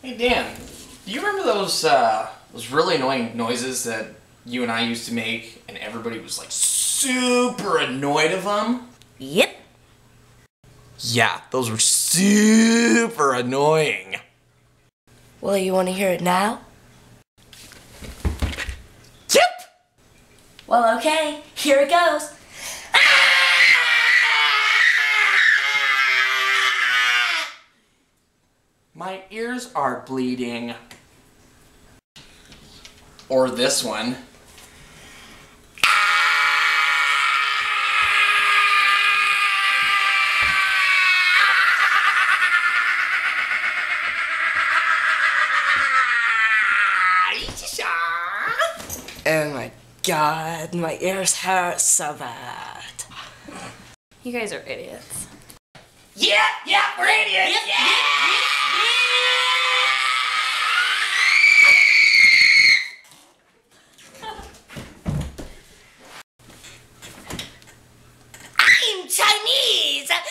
Hey Dan, do you remember those uh, those really annoying noises that you and I used to make, and everybody was like super annoyed of them? Yep. Yeah, those were super annoying. Well, you want to hear it now? Yep. Well, okay. Here it goes. My ears are bleeding. Or this one. Oh my god, my ears hurt so bad. You guys are idiots. Yeah, yeah, we're idiots. Yeah. knees. Ah!